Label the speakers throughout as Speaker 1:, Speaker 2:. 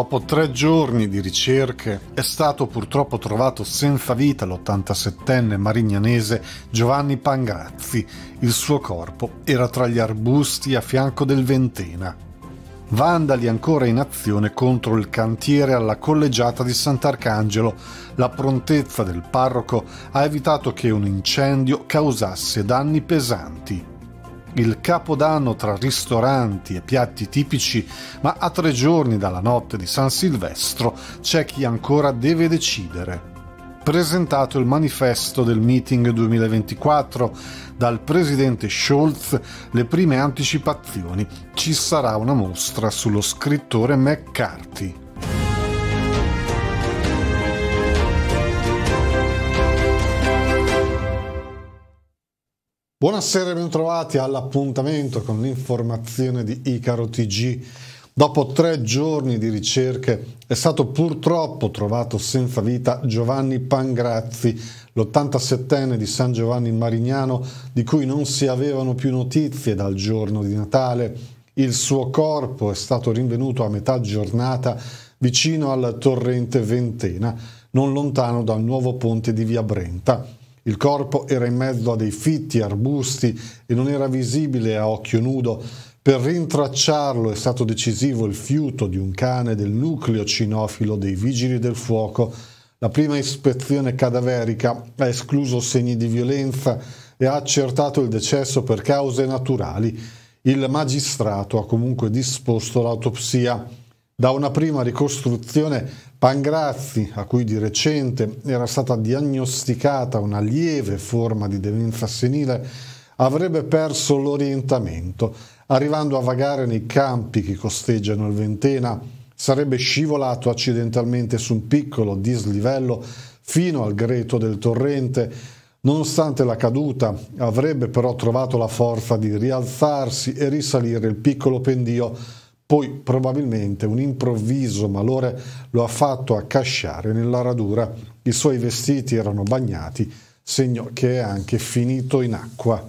Speaker 1: Dopo tre giorni di ricerche è stato purtroppo trovato senza vita l'87enne marignanese Giovanni Pangrazzi. Il suo corpo era tra gli arbusti a fianco del Ventena. Vandali ancora in azione contro il cantiere alla collegiata di Sant'Arcangelo. La prontezza del parroco ha evitato che un incendio causasse danni pesanti il capodanno tra ristoranti e piatti tipici, ma a tre giorni dalla notte di San Silvestro c'è chi ancora deve decidere. Presentato il manifesto del meeting 2024 dal presidente Scholz, le prime anticipazioni. Ci sarà una mostra sullo scrittore McCarthy. Buonasera e bentrovati all'appuntamento con l'informazione di Icaro TG. Dopo tre giorni di ricerche è stato purtroppo trovato senza vita Giovanni Pangrazzi, l'87enne di San Giovanni Marignano, di cui non si avevano più notizie dal giorno di Natale. Il suo corpo è stato rinvenuto a metà giornata vicino al torrente Ventena, non lontano dal nuovo ponte di Via Brenta. Il corpo era in mezzo a dei fitti arbusti e non era visibile a occhio nudo. Per rintracciarlo è stato decisivo il fiuto di un cane del nucleo cinofilo dei Vigili del Fuoco. La prima ispezione cadaverica ha escluso segni di violenza e ha accertato il decesso per cause naturali. Il magistrato ha comunque disposto l'autopsia. Da una prima ricostruzione Pangrazzi, a cui di recente era stata diagnosticata una lieve forma di demenza senile, avrebbe perso l'orientamento, arrivando a vagare nei campi che costeggiano il Ventena, sarebbe scivolato accidentalmente su un piccolo dislivello fino al greto del torrente. Nonostante la caduta, avrebbe però trovato la forza di rialzarsi e risalire il piccolo pendio poi probabilmente un improvviso malore lo ha fatto accasciare nella radura. I suoi vestiti erano bagnati, segno che è anche finito in acqua.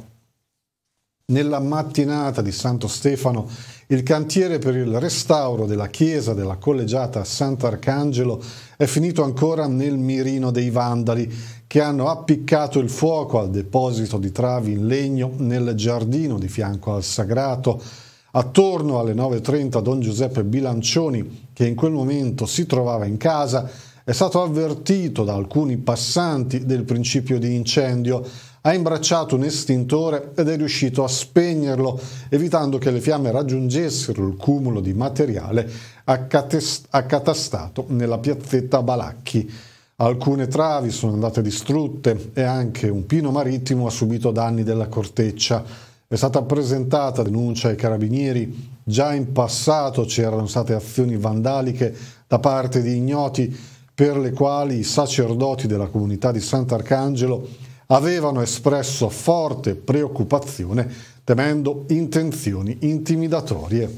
Speaker 1: Nella mattinata di Santo Stefano il cantiere per il restauro della chiesa della collegiata Sant'Arcangelo è finito ancora nel mirino dei vandali che hanno appiccato il fuoco al deposito di travi in legno nel giardino di fianco al sagrato Attorno alle 9.30 Don Giuseppe Bilancioni, che in quel momento si trovava in casa, è stato avvertito da alcuni passanti del principio di incendio, ha imbracciato un estintore ed è riuscito a spegnerlo, evitando che le fiamme raggiungessero il cumulo di materiale accatastato nella piazzetta Balacchi. Alcune travi sono andate distrutte e anche un pino marittimo ha subito danni della corteccia. È stata presentata denuncia ai carabinieri, già in passato c'erano state azioni vandaliche da parte di ignoti per le quali i sacerdoti della comunità di Sant'Arcangelo avevano espresso forte preoccupazione temendo intenzioni intimidatorie.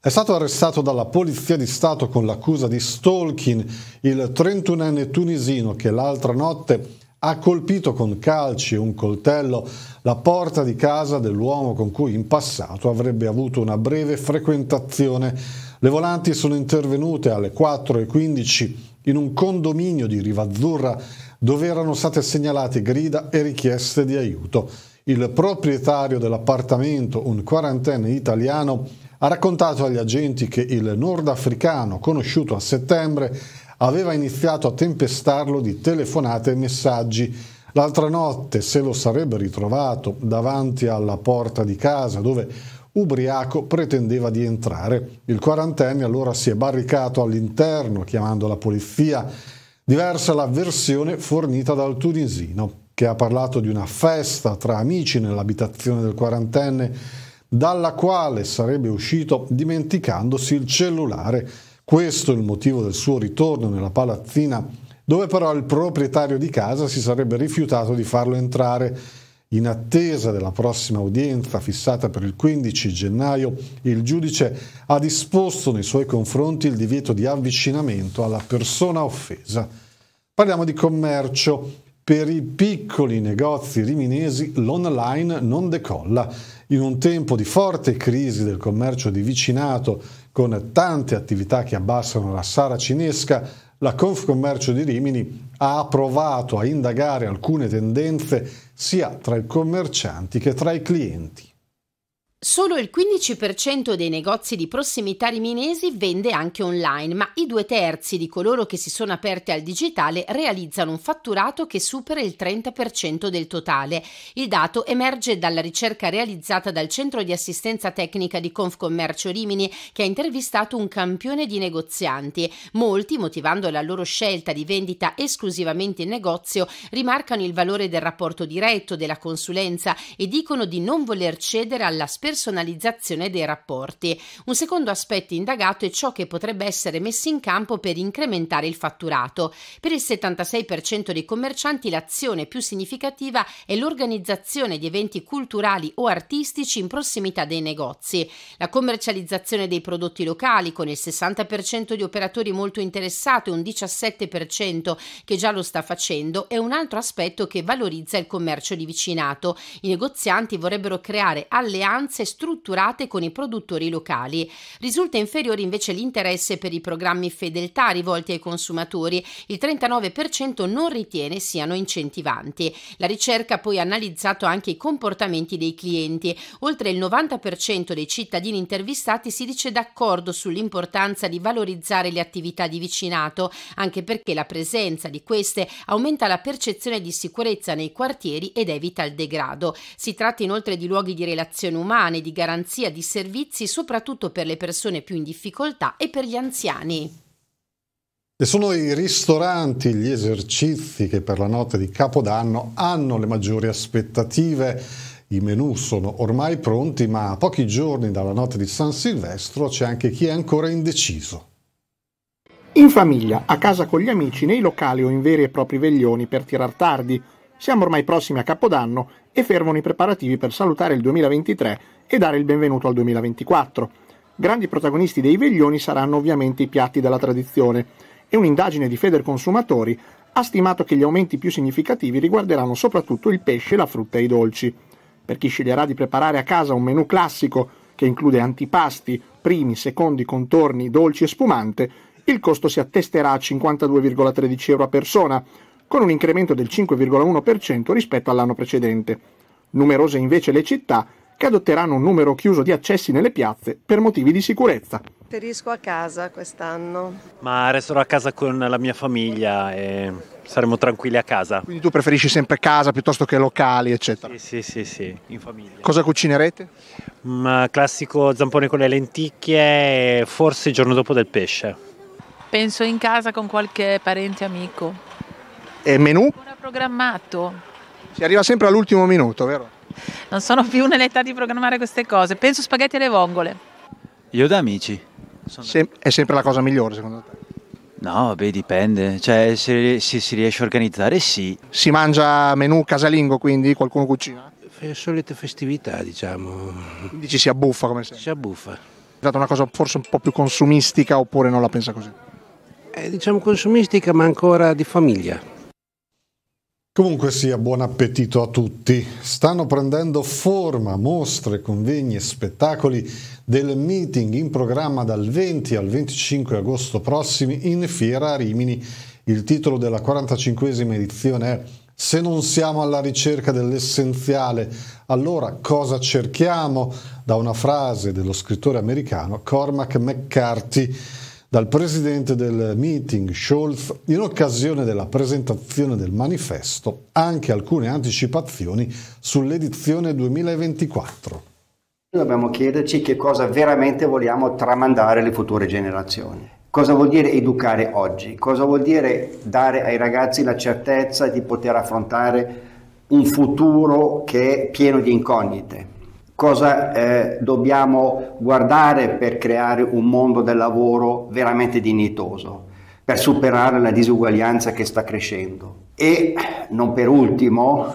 Speaker 1: È stato arrestato dalla Polizia di Stato con l'accusa di stalking il 31enne tunisino che l'altra notte ha colpito con calci e un coltello la porta di casa dell'uomo con cui in passato avrebbe avuto una breve frequentazione. Le volanti sono intervenute alle 4.15 in un condominio di Rivazzurra dove erano state segnalate grida e richieste di aiuto. Il proprietario dell'appartamento, un quarantenne italiano, ha raccontato agli agenti che il nordafricano, conosciuto a settembre, aveva iniziato a tempestarlo di telefonate e messaggi. L'altra notte se lo sarebbe ritrovato davanti alla porta di casa dove ubriaco pretendeva di entrare. Il quarantenne allora si è barricato all'interno chiamando la polizia. Diversa la versione fornita dal tunisino, che ha parlato di una festa tra amici nell'abitazione del quarantenne, dalla quale sarebbe uscito dimenticandosi il cellulare questo è il motivo del suo ritorno nella palazzina, dove però il proprietario di casa si sarebbe rifiutato di farlo entrare. In attesa della prossima udienza fissata per il 15 gennaio, il giudice ha disposto nei suoi confronti il divieto di avvicinamento alla persona offesa. Parliamo di commercio. Per i piccoli negozi riminesi l'online non decolla. In un tempo di forte crisi del commercio di vicinato, con tante attività che abbassano la sara cinesca, la Confcommercio di Rimini ha provato a indagare alcune tendenze sia tra i commercianti che tra i clienti.
Speaker 2: Solo il 15% dei negozi di prossimità riminesi vende anche online, ma i due terzi di coloro che si sono aperti al digitale realizzano un fatturato che supera il 30% del totale. Il dato emerge dalla ricerca realizzata dal Centro di Assistenza Tecnica di Confcommercio Rimini, che ha intervistato un campione di negozianti. Molti, motivando la loro scelta di vendita esclusivamente in negozio, rimarcano il valore del rapporto diretto, della consulenza e dicono di non voler cedere alla speranza personalizzazione dei rapporti. Un secondo aspetto indagato è ciò che potrebbe essere messo in campo per incrementare il fatturato. Per il 76% dei commercianti l'azione più significativa è l'organizzazione di eventi culturali o artistici in prossimità dei negozi. La commercializzazione dei prodotti locali con il 60% di operatori molto interessati e un 17% che già lo sta facendo è un altro aspetto che valorizza il commercio di vicinato. I negozianti vorrebbero creare alleanze alleanze strutturate con i produttori locali. Risulta inferiore invece l'interesse per i programmi fedeltà rivolti ai consumatori. Il 39% non ritiene siano incentivanti. La ricerca ha poi analizzato anche i comportamenti dei clienti. Oltre il 90% dei cittadini intervistati si dice d'accordo sull'importanza di valorizzare le attività di vicinato, anche perché la presenza di queste aumenta la percezione di sicurezza nei quartieri ed evita il degrado. Si tratta inoltre di luoghi di relazione umana umane di garanzia di servizi soprattutto per le persone più in difficoltà e per gli anziani.
Speaker 1: E sono i ristoranti, gli esercizi che per la notte di Capodanno hanno le maggiori aspettative. I menù sono ormai pronti, ma a pochi giorni dalla notte di San Silvestro c'è anche chi è ancora indeciso.
Speaker 3: In famiglia, a casa con gli amici, nei locali o in veri e propri veglioni per tirar tardi, siamo ormai prossimi a Capodanno e fermano i preparativi per salutare il 2023 e dare il benvenuto al 2024. Grandi protagonisti dei veglioni saranno ovviamente i piatti della tradizione e un'indagine di Federconsumatori ha stimato che gli aumenti più significativi riguarderanno soprattutto il pesce, la frutta e i dolci. Per chi sceglierà di preparare a casa un menù classico che include antipasti, primi, secondi, contorni, dolci e spumante, il costo si attesterà a 52,13 euro a persona, con un incremento del 5,1% rispetto all'anno precedente. Numerose invece le città che adotteranno un numero chiuso di accessi nelle piazze per motivi di sicurezza.
Speaker 4: Preferisco a casa quest'anno.
Speaker 5: Ma resterò a casa con la mia famiglia e saremo tranquilli a casa.
Speaker 3: Quindi tu preferisci sempre casa piuttosto che locali, eccetera?
Speaker 5: Sì, sì, sì, sì in famiglia.
Speaker 3: Cosa cucinerete?
Speaker 5: Un classico zampone con le lenticchie e forse il giorno dopo del pesce.
Speaker 6: Penso in casa con qualche parente amico.
Speaker 3: E menù?
Speaker 6: Ancora programmato.
Speaker 3: Si arriva sempre all'ultimo minuto, vero?
Speaker 6: Non sono più nell'età di programmare queste cose. Penso spaghetti alle vongole.
Speaker 7: Io da amici.
Speaker 3: Sem- è sempre la cosa migliore secondo te?
Speaker 7: No, beh, dipende. Cioè, se, se si riesce a organizzare, sì.
Speaker 3: Si mangia menù casalingo, quindi qualcuno cucina?
Speaker 8: solite festività, diciamo.
Speaker 3: Quindi ci si abbuffa come sempre?
Speaker 8: Si abbuffa. È
Speaker 3: stata una cosa forse un po' più consumistica oppure non la pensa così?
Speaker 8: Eh, diciamo consumistica, ma ancora di famiglia.
Speaker 1: Comunque sia, buon appetito a tutti. Stanno prendendo forma mostre, convegni e spettacoli del meeting in programma dal 20 al 25 agosto prossimi in Fiera a Rimini. Il titolo della 45esima edizione è Se non siamo alla ricerca dell'essenziale, allora cosa cerchiamo? Da una frase dello scrittore americano Cormac McCarthy dal presidente del meeting Scholz in occasione della presentazione del manifesto anche alcune anticipazioni sull'edizione 2024.
Speaker 9: Dobbiamo chiederci che cosa veramente vogliamo tramandare alle future generazioni. Cosa vuol dire educare oggi? Cosa vuol dire dare ai ragazzi la certezza di poter affrontare un futuro che è pieno di incognite? Cosa eh, dobbiamo guardare per creare un mondo del lavoro veramente dignitoso, per superare la disuguaglianza che sta crescendo. E non per ultimo,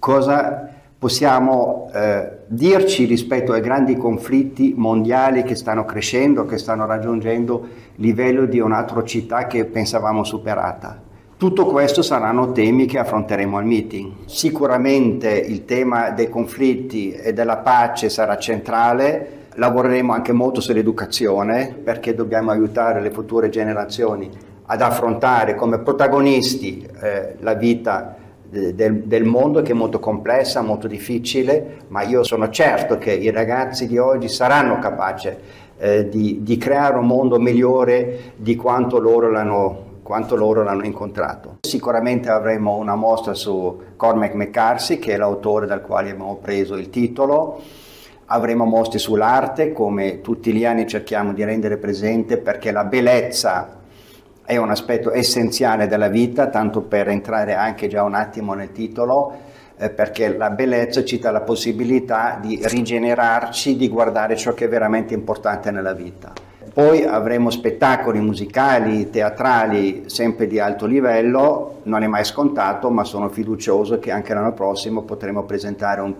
Speaker 9: cosa possiamo eh, dirci rispetto ai grandi conflitti mondiali che stanno crescendo, che stanno raggiungendo livello di un'atrocità che pensavamo superata. Tutto questo saranno temi che affronteremo al meeting. Sicuramente il tema dei conflitti e della pace sarà centrale, Lavoreremo anche molto sull'educazione perché dobbiamo aiutare le future generazioni ad affrontare come protagonisti eh, la vita del, del, mondo che è molto complessa, molto difficile, ma io sono certo che i ragazzi di oggi saranno capaci eh, di, di, creare un mondo migliore di quanto loro, l'hanno, quanto loro l'hanno incontrato. Sicuramente avremo una mostra su Cormac McCarthy, che è l'autore dal quale abbiamo preso il titolo. Avremo mostre sull'arte, come tutti gli anni cerchiamo di rendere presente perché la bellezza è un aspetto essenziale della vita, tanto per entrare anche già un attimo nel titolo, eh, perché la bellezza ci dà la possibilità di rigenerarci, di guardare ciò che è veramente importante nella vita. Poi avremo spettacoli musicali, teatrali, sempre di alto livello, non è mai scontato, ma sono fiducioso che anche l'anno prossimo potremo presentare un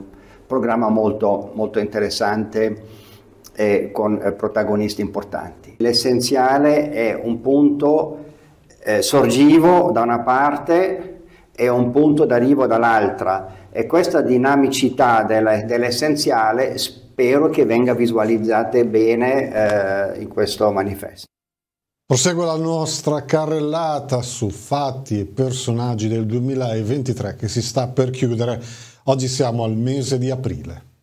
Speaker 9: programma molto, molto interessante e con eh, protagonisti importanti. L'essenziale è un punto eh, sorgivo da una parte e un punto d'arrivo dall'altra e questa dinamicità dell'essenziale spero che venga visualizzata bene eh, in questo manifesto.
Speaker 1: Prosegue la nostra carrellata su fatti e personaggi del 2023 che si sta per chiudere. Oggi siamo al mese di aprile.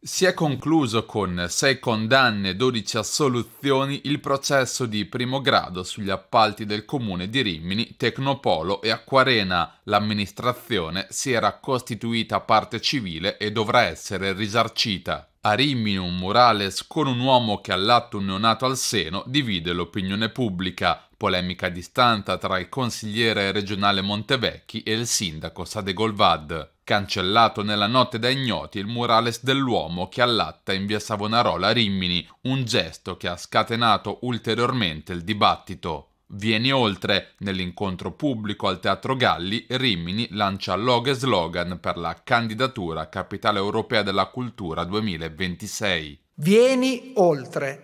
Speaker 10: Si è concluso con 6 condanne e 12 assoluzioni il processo di primo grado sugli appalti del comune di Rimini, Tecnopolo e Acquarena. L'amministrazione si era costituita parte civile e dovrà essere risarcita. A Rimini un murales con un uomo che all'atto un neonato al seno divide l'opinione pubblica, polemica a distanza tra il consigliere regionale Montevecchi e il sindaco Sadegolvad. Cancellato nella notte da ignoti il murales dell'uomo che allatta in via Savonarola Rimini, un gesto che ha scatenato ulteriormente il dibattito. Vieni oltre, nell'incontro pubblico al Teatro Galli, Rimini lancia log e slogan per la candidatura a Capitale Europea della Cultura 2026.
Speaker 11: Vieni oltre.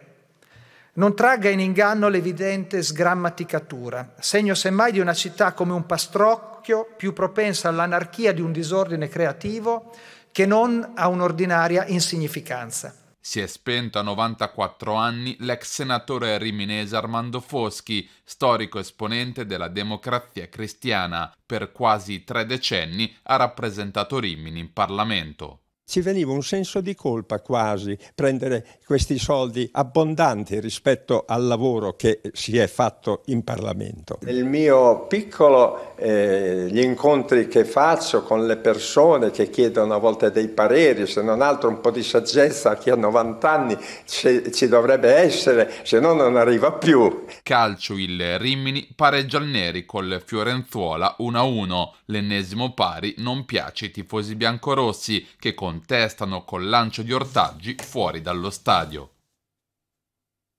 Speaker 11: Non tragga in inganno l'evidente sgrammaticatura, segno semmai di una città come un pastrocco occhio più propensa all'anarchia di un disordine creativo che non a un'ordinaria insignificanza.
Speaker 10: Si è spento a 94 anni l'ex senatore riminese Armando Foschi, storico esponente della democrazia cristiana. Per quasi tre decenni ha rappresentato Rimini in Parlamento
Speaker 12: ci veniva un senso di colpa quasi prendere questi soldi abbondanti rispetto al lavoro che si è fatto in Parlamento.
Speaker 13: Nel mio piccolo, eh, gli incontri che faccio con le persone che chiedono a volte dei pareri, se non altro un po' di saggezza a chi ha 90 anni ci, ci dovrebbe essere, se no non arriva più.
Speaker 10: Calcio il Rimini pareggia al Neri col Fiorenzuola 1-1, l'ennesimo pari non piace ai tifosi biancorossi che con contestano col lancio di ortaggi fuori dallo stadio.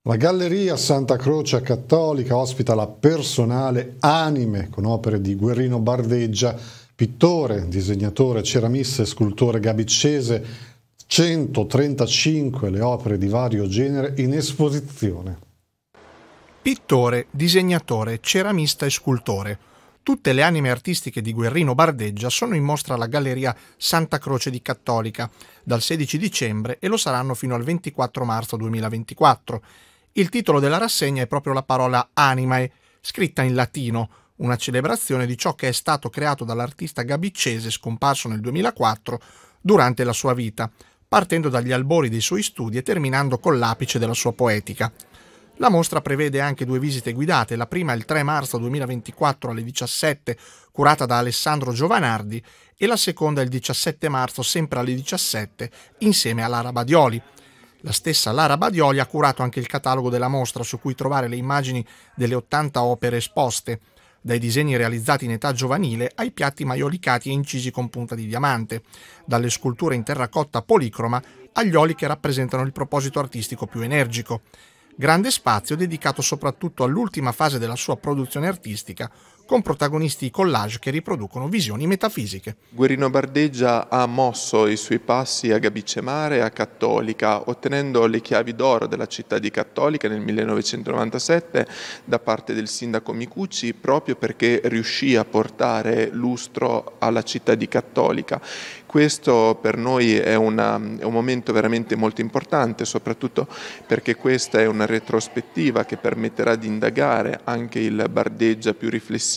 Speaker 1: La Galleria Santa Croce Cattolica ospita la personale Anime con opere di Guerrino Bardeggia, pittore, disegnatore, ceramista e scultore gabicese, 135 le opere di vario genere in esposizione.
Speaker 3: Pittore, disegnatore, ceramista e scultore Tutte le anime artistiche di Guerrino Bardeggia sono in mostra alla Galleria Santa Croce di Cattolica dal 16 dicembre e lo saranno fino al 24 marzo 2024. Il titolo della rassegna è proprio la parola animae, scritta in latino, una celebrazione di ciò che è stato creato dall'artista gabiccese scomparso nel 2004 durante la sua vita, partendo dagli albori dei suoi studi e terminando con l'apice della sua poetica. La mostra prevede anche due visite guidate, la prima il 3 marzo 2024 alle 17, curata da Alessandro Giovanardi, e la seconda il 17 marzo sempre alle 17, insieme a Lara Badioli. La stessa Lara Badioli ha curato anche il catalogo della mostra, su cui trovare le immagini delle 80 opere esposte, dai disegni realizzati in età giovanile ai piatti maiolicati e incisi con punta di diamante, dalle sculture in terracotta policroma agli oli che rappresentano il proposito artistico più energico grande spazio dedicato soprattutto all'ultima fase della sua produzione artistica, con protagonisti collage che riproducono visioni metafisiche.
Speaker 14: Guerino Bardeggia ha mosso i suoi passi a Gabicemare e a Cattolica, ottenendo le chiavi d'oro della città di Cattolica nel 1997 da parte del sindaco Micucci proprio perché riuscì a portare lustro alla città di Cattolica questo per noi è, una, è, un momento veramente molto importante, soprattutto perché questa è una retrospettiva che permetterà di indagare anche il Bardeggia più riflessivo,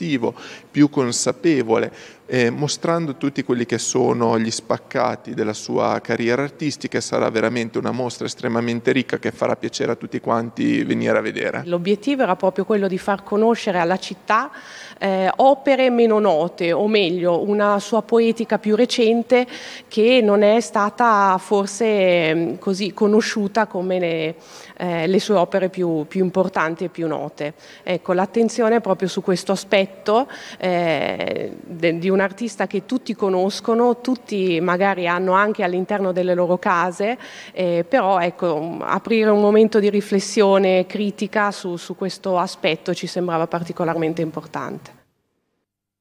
Speaker 14: più consapevole, eh, mostrando tutti quelli che sono gli spaccati della sua carriera artistica sarà veramente una mostra estremamente ricca che farà piacere a tutti quanti venire a vedere.
Speaker 15: L'obiettivo era proprio quello di far conoscere alla città eh, opere meno note, o meglio una sua poetica più recente che non è stata forse mm, così conosciuta come le, eh, le sue opere più, più, importanti e più note. Ecco, l'attenzione è proprio su questo aspetto eh, di un artista che tutti conoscono, tutti magari hanno anche all'interno delle loro case, eh, però ecco, aprire un momento di riflessione critica su, su questo aspetto ci sembrava particolarmente importante.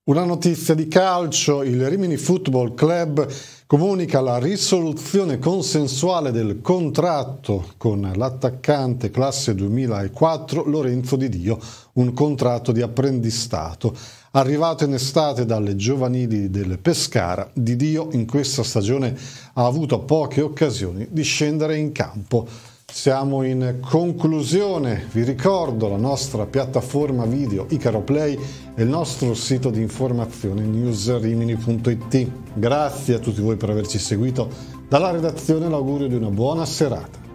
Speaker 1: Una notizia di calcio, il Rimini Football Club comunica la risoluzione consensuale del contratto con l'attaccante classe 2004 Lorenzo Di Dio, un contratto di apprendistato. Arrivato in estate dalle giovanili del Pescara, Di Dio in questa stagione ha avuto poche occasioni di scendere in campo. Siamo in conclusione, vi ricordo la nostra piattaforma video Icaro Play e il nostro sito di informazione newsrimini.it. Grazie a tutti voi per averci seguito. Dalla redazione l'augurio di una buona serata.